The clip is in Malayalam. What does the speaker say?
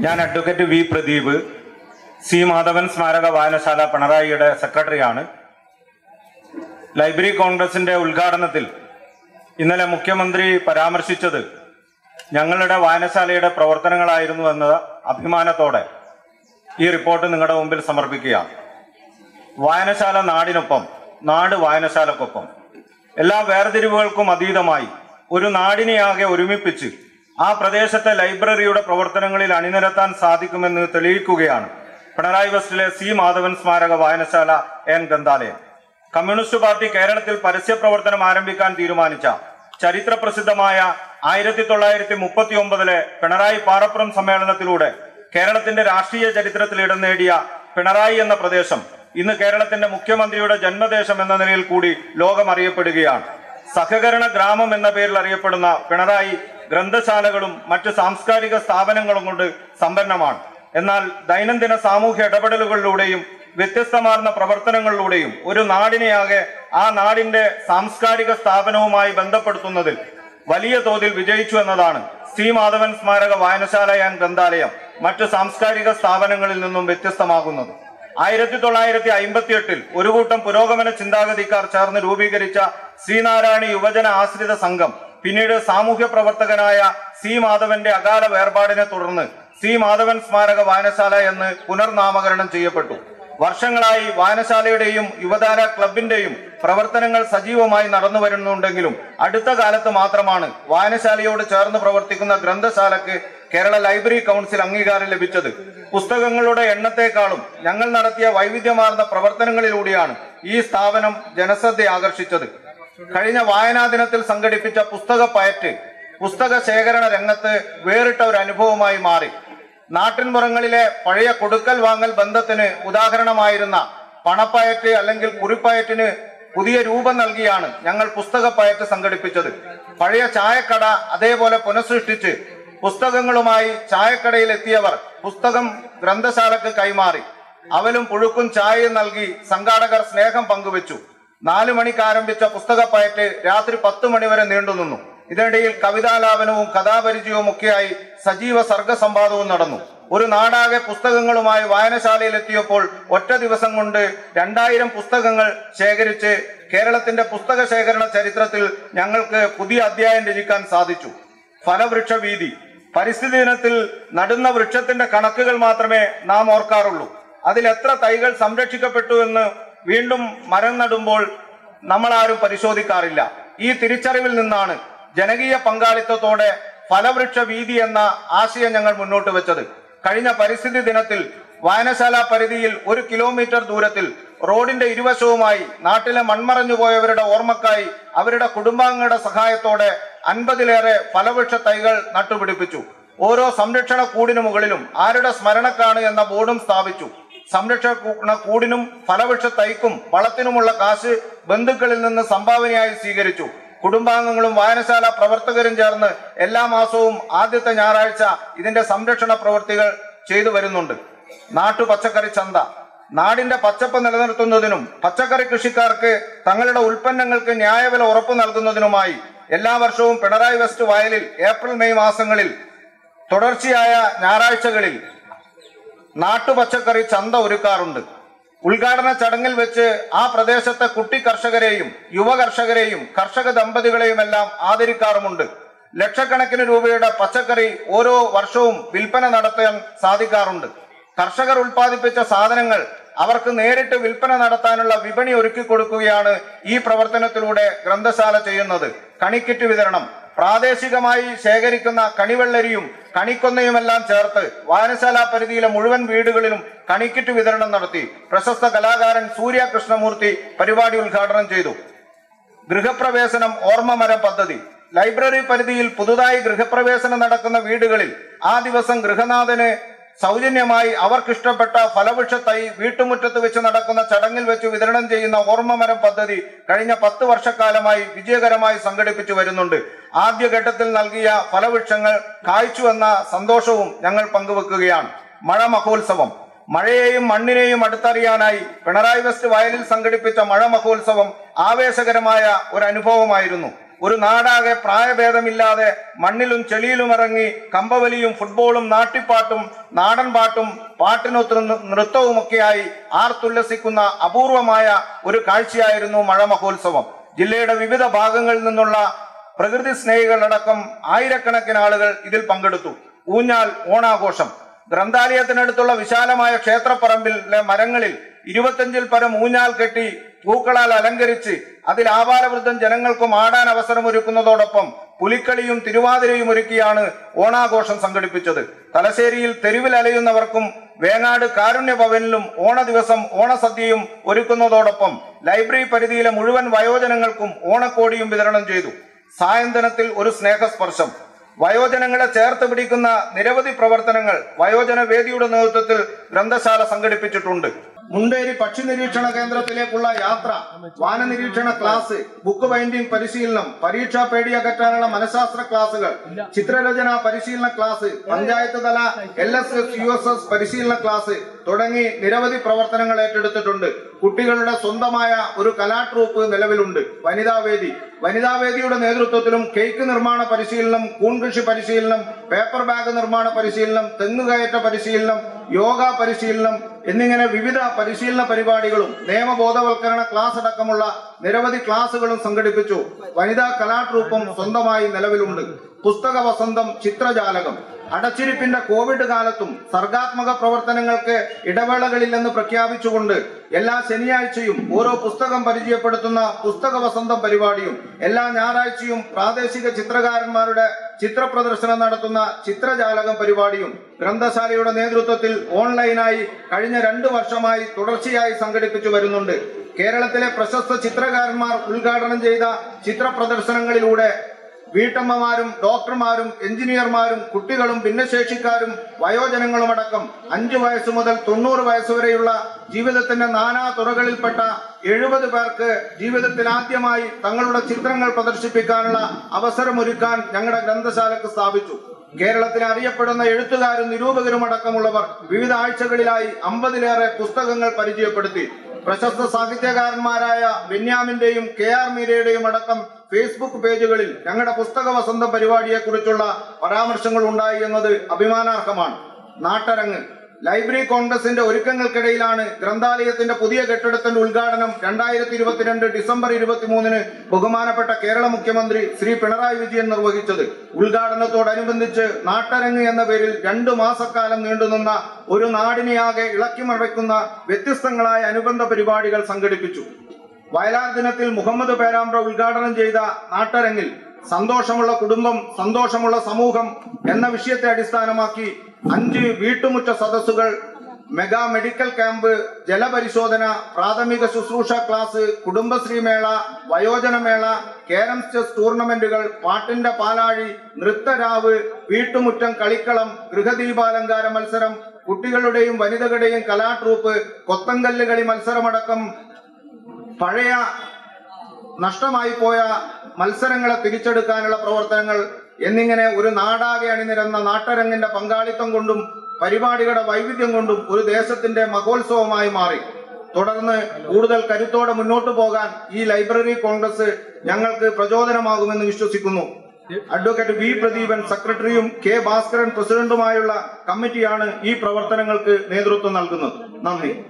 ഞാൻ advocate V Pradeep C Madhavan സ്മാരക വായനശാല പിണറായിയുടെ സെക്രട്ടറിയാണ്. ലൈബ്രറി കോൺഗ്രസിന്റെ ഉദ്ഘാടനത്തിൽ ഇന്നലെ മുഖ്യമന്ത്രി പരാമർശിച്ചത് ഞങ്ങളുടെ വായനശാലയുടെ പ്രവർത്തനങ്ങളായിരുന്നു എന്ന അഭിമാനത്തോടെ ഈ റിപ്പോർട്ട് നിങ്ങളുടെ മുമ്പിൽ സമർപ്പിക്കുകയാണ്. വായനശാല നാടിനൊപ്പം നാട് വായനശാലക്കൊപ്പം എല്ലാ വേർതിരിവുകൾക്കും അതീതമായി ഒരു നാടിനെയാകെ ഒരുമിപ്പിച്ച് ആ പ്രദേശത്തെ ലൈബ്രറിയുടെ പ്രവർത്തനങ്ങളിൽ അണിനിരത്താൻ സാധിക്കുമെന്ന് തെളിയിക്കുകയാണ് പിണറായി വെസ്റ്റിലെ സി മാധവൻ സ്മാരക വായനശാല എൻ ഗ്രന്ഥാലയം കമ്മ്യൂണിസ്റ്റ് പാർട്ടി കേരളത്തിൽ പരസ്യ പ്രവർത്തനം ആരംഭിക്കാൻ തീരുമാനിച്ച ചരിത്ര പ്രസിദ്ധമായ ആയിരത്തി തൊള്ളായിരത്തി മുപ്പത്തി ഒമ്പതിലെ പിണറായി പാറപ്പുറം സമ്മേളനത്തിലൂടെ കേരളത്തിന്റെ രാഷ്ട്രീയ ചരിത്രത്തിൽ ഇടം നേടിയ പിണറായി എന്ന പ്രദേശം ഇന്ന് കേരളത്തിന്റെ മുഖ്യമന്ത്രിയുടെ ജന്മദേശം എന്ന നിലയിൽ കൂടി ലോകം അറിയപ്പെടുകയാണ് സഹകരണ ഗ്രാമം എന്ന പേരിൽ അറിയപ്പെടുന്ന പിണറായി ഗ്രന്ഥശാലകളും മറ്റ് സാംസ്കാരിക സ്ഥാപനങ്ങളും കൊണ്ട് സമ്പന്നമാണ്. എന്നാൽ ദൈനംദിന സാമൂഹ്യ ഇടപെടലുകളിലൂടെയും വ്യത്യസ്തമാർന്ന പ്രവർത്തനങ്ങളിലൂടെയും ഒരു നാടിനെയാകെ ആ നാടിന്റെ സാംസ്കാരിക സ്ഥാപനവുമായി ബന്ധപ്പെടുത്തുന്നതിൽ വലിയ തോതിൽ വിജയിച്ചു എന്നതാണ് സി മാധവൻ സ്മാരക വായനശാല ഗ്രന്ഥാലയം മറ്റ് സാംസ്കാരിക സ്ഥാപനങ്ങളിൽ നിന്നും വ്യത്യസ്തമാകുന്നത്. ആയിരത്തി തൊള്ളായിരത്തി അമ്പത്തി എട്ടിൽ ഒരു കൂട്ടം പുരോഗമന ചിന്താഗതിക്കാർ ചേർന്ന് രൂപീകരിച്ച ശ്രീനാരായണ യുവജന ആശ്രിത സംഘം പിന്നീട് സാമൂഹ്യ പ്രവർത്തകനായ സി മാധവന്റെ അകാല വേർപാടിനെ തുടർന്ന് സി മാധവൻ സ്മാരക വായനശാല എന്ന് പുനർനാമകരണം ചെയ്യപ്പെട്ടു. വർഷങ്ങളായി വായനശാലയുടെയും യുവതാര ക്ലബിന്റെയും പ്രവർത്തനങ്ങൾ സജീവമായി നടന്നു വരുന്നുണ്ടെങ്കിലും അടുത്ത കാലത്ത് മാത്രമാണ് വായനശാലയോട് ചേർന്ന് പ്രവർത്തിക്കുന്ന ഗ്രന്ഥശാലക്ക് കേരള ലൈബ്രറി കൗൺസിൽ അംഗീകാരം ലഭിച്ചത്. പുസ്തകങ്ങളുടെ എണ്ണത്തെക്കാളും ഞങ്ങൾ നടത്തിയ വൈവിധ്യമാർന്ന പ്രവർത്തനങ്ങളിലൂടെയാണ് ഈ സ്ഥാപനം ജനശ്രദ്ധ ആകർഷിച്ചത്. കഴിഞ്ഞ വായനാ ദിനത്തിൽ സംഘടിപ്പിച്ച പുസ്തക പയറ്റ് പുസ്തക ശേഖരണ രംഗത്ത് വേറിട്ട ഒരു അനുഭവമായി മാറി. നാട്ടിൻപുറങ്ങളിലെ പഴയ കൊടുക്കൽ വാങ്ങൽ ബന്ധത്തിന് ഉദാഹരണമായിരുന്ന പണപ്പയറ്റ് അല്ലെങ്കിൽ കുറിപ്പയറ്റിന് പുതിയ രൂപം നൽകിയാണ് ഞങ്ങൾ പുസ്തക പയറ്റ് സംഘടിപ്പിച്ചത്. പഴയ ചായക്കട അതേപോലെ പുനഃസൃഷ്ടിച്ച് പുസ്തകങ്ങളുമായി ചായക്കടയിൽ എത്തിയവർ പുസ്തകം ഗ്രന്ഥശാലക്ക് കൈമാറി. അവലും പുഴുക്കും ചായയും നൽകി സംഘാടകർ സ്നേഹം പങ്കുവച്ചു. നാലു മണിക്ക് ആരംഭിച്ച പുസ്തകപ്പയറ്റ് രാത്രി പത്ത് മണിവരെ നീണ്ടുനിന്നു ഇതിനിടയിൽ കവിതാലാപനവും കഥാപരിചയവും ഒക്കെയായി സജീവ സർഗസംവാദവും നടന്നു. ഒരു നാടാകെ പുസ്തകങ്ങളുമായി വായനശാലയിൽ എത്തിയപ്പോൾ ഒറ്റ ദിവസം കൊണ്ട് രണ്ടായിരം പുസ്തകങ്ങൾ ശേഖരിച്ച് കേരളത്തിന്റെ പുസ്തക ശേഖരണ ചരിത്രത്തിൽ ഞങ്ങൾക്ക് പുതിയ അധ്യായം രചിക്കാൻ സാധിച്ചു. ഫലവൃക്ഷ വീതി പരിസ്ഥിതി ദിനത്തിൽ നടുന്ന വൃക്ഷത്തിന്റെ കണക്കുകൾ മാത്രമേ നാം ഓർക്കാറുള്ളൂ. അതിൽ എത്ര തൈകൾ സംരക്ഷിക്കപ്പെട്ടു എന്ന് വീണ്ടും മരം നടുമ്പോൾ നമ്മൾ ആരും പരിശോധിക്കാറില്ല. ഈ തിരിച്ചറിവിൽ നിന്നാണ് ജനകീയ പങ്കാളിത്തത്തോടെ ഫലവൃക്ഷ വീതി എന്ന ആശയം ഞങ്ങൾ മുന്നോട്ട് വെച്ചത്. കഴിഞ്ഞ പരിസ്ഥിതി ദിനത്തിൽ വായനശാല പരിധിയിൽ ഒരു കിലോമീറ്റർ ദൂരത്തിൽ റോഡിന്റെ ഇരുവശവുമായി നാട്ടിലെ മൺമറഞ്ഞു പോയവരുടെ ഓർമ്മക്കായി അവരുടെ കുടുംബാംഗങ്ങളുടെ സഹായത്തോടെ അൻപതിലേറെ ഫലവൃക്ഷ തൈകൾ നട്ടുപിടിപ്പിച്ചു. ഓരോ സംരക്ഷണ കൂടിനു മുകളിലും ആരുടെ സ്മരണക്കാണ് എന്ന ബോർഡും സ്ഥാപിച്ചു. സംരക്ഷണ കൂടിനും ഫലവൃക്ഷ തൈക്കും വളത്തിനുമുള്ള കാശ് ബന്ധുക്കളിൽ നിന്ന് സംഭാവനയായി സ്വീകരിച്ചു. കുടുംബാംഗങ്ങളും വായനശാല പ്രവർത്തകരും ചേർന്ന് എല്ലാ മാസവും ആദ്യത്തെ ഞായറാഴ്ച ഇതിന്റെ സംരക്ഷണ പ്രവൃത്തികൾ ചെയ്തു വരുന്നുണ്ട്. നാട്ടു പച്ചക്കറി ചന്ത. നാടിന്റെ പച്ചപ്പ് നിലനിർത്തുന്നതിനും പച്ചക്കറി കൃഷിക്കാർക്ക് തങ്ങളുടെ ഉൽപ്പന്നങ്ങൾക്ക് ന്യായവില ഉറപ്പു നൽകുന്നതിനുമായി എല്ലാ വർഷവും പിണറായി വെസ്റ്റ് വയലിൽ ഏപ്രിൽ മെയ് മാസങ്ങളിൽ തുടർച്ചയായ ഞായറാഴ്ചകളിൽ നാട്ടുപച്ചക്കറി ചന്ത ഒരുക്കാറുണ്ട്. ഉദ്ഘാടന ചടങ്ങിൽ വെച്ച് ആ പ്രദേശത്തെ കുട്ടി കർഷകരെയും യുവ കർഷകരെയും കർഷക ദമ്പതികളെയും എല്ലാം ആദരിക്കാറുമുണ്ട്. ലക്ഷക്കണക്കിന് രൂപയുടെ പച്ചക്കറി ഓരോ വർഷവും വിൽപ്പന നടത്താൻ സാധിക്കാറുണ്ട്. കർഷകർ ഉൽപ്പാദിപ്പിച്ച സാധനങ്ങൾ അവർക്ക് നേരിട്ട് വിൽപ്പന നടത്താനുള്ള വിപണി ഒരുക്കി കൊടുക്കുകയാണ് ഈ പ്രവർത്തനത്തിലൂടെ ഗ്രന്ഥശാല ചെയ്യുന്നത്. കണിക്കിറ്റ് വിതരണം പ്രാദേശികമായി ശേഖരിക്കുന്ന കണിവെള്ളരിയും കണിക്കൊന്നയുമെല്ലാം ചേർത്ത് വായനശാല പരിധിയിലെ മുഴുവൻ വീടുകളിലും കണിക്കിറ്റ് വിതരണം നടത്തി പ്രശസ്ത കലാകാരൻ സൂര്യ കൃഷ്ണമൂർത്തി പരിപാടി ഉദ്ഘാടനം ചെയ്തു. ഗൃഹപ്രവേശനം ഓർമ്മമരം പദ്ധതി. ലൈബ്രറി പരിധിയിൽ പുതുതായി ഗൃഹപ്രവേശനം നടക്കുന്ന വീടുകളിൽ ആ ദിവസം ഗൃഹനാഥന് സൗജന്യമായി അവർക്കിഷ്ടപ്പെട്ട ഫലവൃക്ഷ തൈ വീട്ടുമുറ്റത്ത് വെച്ച് നടക്കുന്ന ചടങ്ങിൽ വെച്ച് വിതരണം ചെയ്യുന്ന ഓർമ്മമരം പദ്ധതി കഴിഞ്ഞ പത്ത് വർഷക്കാലമായി വിജയകരമായി സംഘടിപ്പിച്ചു വരുന്നുണ്ട്. ആദ്യഘട്ടത്തിൽ നൽകിയ ഫലവൃക്ഷങ്ങൾ കായ്ച്ചുവെന്ന സന്തോഷവും ഞങ്ങൾ പങ്കുവെക്കുകയാണ്. മഴ മഹോത്സവം. മഴയെയും മണ്ണിനെയും അടുത്തറിയാനായി പിണറായി വെസ്റ്റ് വയലിൽ സംഘടിപ്പിച്ച മഴ മഹോത്സവം ആവേശകരമായ ഒരു അനുഭവമായിരുന്നു. ഒരു നാടാകെ പ്രായഭേദമില്ലാതെ മണ്ണിലും ചെളിയിലും ഇറങ്ങി കമ്പവലിയും ഫുട്ബോളും നാട്ടിപ്പാട്ടും നാടൻ പാട്ടും പാട്ടിനൊത്തു നൃത്തവുമൊക്കെയായി ആർത്തുല്ലസിക്കുന്ന അപൂർവമായ ഒരു കാഴ്ചയായിരുന്നു മഴ മഹോത്സവം ജില്ലയുടെ വിവിധ ഭാഗങ്ങളിൽ നിന്നുള്ള പ്രകൃതി സ്നേഹികളടക്കം ആയിരക്കണക്കിന് ആളുകൾ ഇതിൽ പങ്കെടുത്തു. ഊഞ്ഞാൽ ഓണാഘോഷം. ഗ്രന്ഥാലയത്തിനടുത്തുള്ള വിശാലമായ ക്ഷേത്രപ്പറമ്പിലെ മരങ്ങളിൽ ഇരുപത്തഞ്ചിൽ പരം ഊഞ്ഞാൽ കെട്ടി പൂക്കളാൽ അലങ്കരിച്ച് അതിൽ ആപാലവൃദ്ധം ജനങ്ങൾക്കും ആടാൻ അവസരമൊരുക്കുന്നതോടൊപ്പം പുലിക്കളിയും തിരുവാതിരയും ഒരുക്കിയാണ് ഓണാഘോഷം സംഘടിപ്പിച്ചത്. തലശ്ശേരിയിൽ തെരുവിൽ അലയുന്നവർക്കും വേങ്ങാട് കാരുണ്യ ഭവനിലും ഓണ ദിവസം ഓണസദ്യയും ഒരുക്കുന്നതോടൊപ്പം ലൈബ്രറി പരിധിയിലെ മുഴുവൻ വയോജനങ്ങൾക്കും ഓണക്കോടിയും വിതരണം ചെയ്തു. സായന്തനത്തിൽ ഒരു സ്നേഹസ്പർശം. വയോജനങ്ങളെ ചേർത്ത് പിടിക്കുന്ന നിരവധി പ്രവർത്തനങ്ങൾ വയോജന വേദിയുടെ നേതൃത്വത്തിൽ ഗ്രന്ഥശാല സംഘടിപ്പിച്ചിട്ടുണ്ട്. മുണ്ടേരി പക്ഷി നിരീക്ഷണ കേന്ദ്രത്തിലേക്കുള്ള യാത്ര വാന നിരീക്ഷണ ക്ലാസ് ബുക്ക് ബൈൻഡിംഗ് പരിശീലനം പരീക്ഷാ പേടി അകറ്റാനുള്ള മനഃശാസ്ത്ര ക്ലാസുകൾ ചിത്രരചന പരിശീലന ക്ലാസ് പഞ്ചായത്ത് തല L S S U S S പരിശീലന ക്ലാസ് തുടങ്ങി നിരവധി പ്രവർത്തനങ്ങൾ ഏറ്റെടുത്തിട്ടുണ്ട്. കുട്ടികളുടെ സ്വന്തമായ ഒരു കലാ ട്രൂപ്പ് നിലവിലുണ്ട്. വനിതാവേദി. വനിതാവേദിയുടെ നേതൃത്വത്തിലും കേക്ക് നിർമ്മാണ പരിശീലനം കൂൺകൃഷി പരിശീലനം പേപ്പർ ബാഗ് നിർമ്മാണ പരിശീലനം തെങ്ങുകയറ്റ പരിശീലനം യോഗ പരിശീലനം എന്നിങ്ങനെ വിവിധ പരിശീലന പരിപാടികളും നിയമബോധവൽക്കരണ ക്ലാസ് അടക്കമുള്ള നിരവധി ക്ലാസുകളും സംഘടിപ്പിച്ചു. വനിതാ കലാട്രൂപ്പും സ്വന്തമായി നിലവിലുണ്ട്. പുസ്തക വസന്തം ചിത്രജാലകം. അടച്ചിരിപ്പിന്റെ കോവിഡ് കാലത്തും സർഗാത്മക പ്രവർത്തനങ്ങൾക്ക് ഇടവേളകളില്ലെന്ന് പ്രഖ്യാപിച്ചുകൊണ്ട് എല്ലാ ശനിയാഴ്ചയും ഓരോ പുസ്തകം പരിചയപ്പെടുത്തുന്ന പുസ്തക വസന്തം പരിപാടിയും എല്ലാ ഞായറാഴ്ചയും പ്രാദേശിക ചിത്രകാരന്മാരുടെ ചിത്രപ്രദർശനം നടത്തുന്ന ചിത്രജാലകം പരിപാടിയും ഗ്രന്ഥശാലയുടെ നേതൃത്വത്തിൽ ഓൺലൈനായി കഴിഞ്ഞ രണ്ടു വർഷമായി തുടർച്ചയായി സംഘടിപ്പിച്ചു വരുന്നുണ്ട്. കേരളത്തിലെ പ്രശസ്ത ചിത്രകാരന്മാർ ഉദ്ഘാടനം ചെയ്ത ചിത്ര പ്രദർശനങ്ങളിലൂടെ വീട്ടമ്മമാരും ഡോക്ടർമാരും എഞ്ചിനീയർമാരും കുട്ടികളും ഭിന്നശേഷിക്കാരും വയോജനങ്ങളുമടക്കം അഞ്ചു വയസ്സ് മുതൽ തൊണ്ണൂറ് വയസ്സുവരെയുള്ള ജീവിതത്തിന്റെ നാനാ തുറകളിൽപ്പെട്ട എഴുപത് പേർക്ക് ജീവിതത്തിൽ ആദ്യമായി തങ്ങളുടെ ചിത്രങ്ങൾ പ്രദർശിപ്പിക്കാനുള്ള അവസരമൊരുക്കാൻ ഞങ്ങളുടെ ഗ്രന്ഥശാലക്ക് സ്ഥാപിച്ചു. കേരളത്തിൽ അറിയപ്പെടുന്ന എഴുത്തുകാരും നിരൂപകരും അടക്കമുള്ളവർ വിവിധ ആഴ്ചകളിലായി അമ്പതിലേറെ പുസ്തകങ്ങൾ പരിചയപ്പെടുത്തി. പ്രശസ്ത സാഹിത്യകാരന്മാരായ ബെന്യാമിന്റെയും കെ ആർ മീരയുടെയും അടക്കം ഫേസ്ബുക്ക് പേജുകളിൽ ഞങ്ങളുടെ പുസ്തക വസന്ത പരിപാടിയെക്കുറിച്ചുള്ള പരാമർശങ്ങൾ ഉണ്ടായി എന്നത് അഭിമാനാർഹമാണ്. നാട്ടരങ്ങ്. ലൈബ്രറി കോൺഗ്രസിന്റെ ഒരുക്കങ്ങൾക്കിടയിലാണ് ഗ്രന്ഥാലയത്തിന്റെ പുതിയ കെട്ടിടത്തിന്റെ ഉദ്ഘാടനം രണ്ടായിരത്തി ഇരുപത്തിരണ്ട് ഡിസംബർ ഇരുപത്തിമൂന്നിന് ബഹുമാനപ്പെട്ട കേരള മുഖ്യമന്ത്രി ശ്രീ പിണറായി വിജയൻ നിർവഹിച്ചത്. ഉദ്ഘാടനത്തോടനുബന്ധിച്ച് നാട്ടരങ്ങ് എന്ന പേരിൽ രണ്ടു മാസക്കാലം നീണ്ടുനിന്ന ഒരു നാടിനെയാകെ ഇളക്കിമറിക്കുന്ന വ്യത്യസ്തങ്ങളായ അനുബന്ധ പരിപാടികൾ സംഘടിപ്പിച്ചു. വയലാർ ദിനത്തിൽ മുഹമ്മദ് പേരാമ്പ്ര ഉദ്ഘാടനം ചെയ്ത നാട്ടരങ്ങിൽ സന്തോഷമുള്ള കുടുംബം സന്തോഷമുള്ള സമൂഹം എന്ന വിഷയത്തെ അടിസ്ഥാനമാക്കി അഞ്ച് വീട്ടുമുറ്റ സദസ്സുകൾ മെഗാ മെഡിക്കൽ ക്യാമ്പ് ജലപരിശോധന പ്രാഥമിക ശുശ്രൂഷ ക്ലാസ് കുടുംബശ്രീ മേള വയോജന മേള കേരംസ് ചെസ് ടൂർണമെന്റുകൾ പാട്ടിന്റെ പാലാഴി നൃത്തരാവ് വീട്ടുമുറ്റം കളിക്കളം ഗൃഹദീപാലങ്കാര മത്സരം കുട്ടികളുടെയും വനിതകളുടെയും കലാട്രൂപ്പ് കൊത്തങ്കല്ല് കളി മത്സരമടക്കം പഴയ നഷ്ടമായി പോയ മത്സരങ്ങളെ തിരിച്ചെടുക്കാനുള്ള പ്രവർത്തനങ്ങൾ എന്നിങ്ങനെ ഒരു നാടാകെ അണിനിരന്ന നാട്ടരങ്ങിന്റെ പങ്കാളിത്തം കൊണ്ടും പരിപാടികളുടെ വൈവിധ്യം കൊണ്ടും ഒരു ദേശത്തിന്റെ മഹോത്സവമായി മാറി. തുടർന്ന് കൂടുതൽ കരുത്തോടെ മുന്നോട്ടു പോകാൻ ഈ ലൈബ്രറി കോൺഗ്രസ് ഞങ്ങൾക്ക് പ്രചോദനമാകുമെന്ന് വിശ്വസിക്കുന്നു. അഡ്വക്കേറ്റ് വി പ്രദീപൻ സെക്രട്ടറിയും കെ ഭാസ്കരൻ പ്രസിഡന്റുമായുള്ള കമ്മിറ്റിയാണ് ഈ പ്രവർത്തനങ്ങൾക്ക് നേതൃത്വം നൽകുന്നത്. നന്ദി.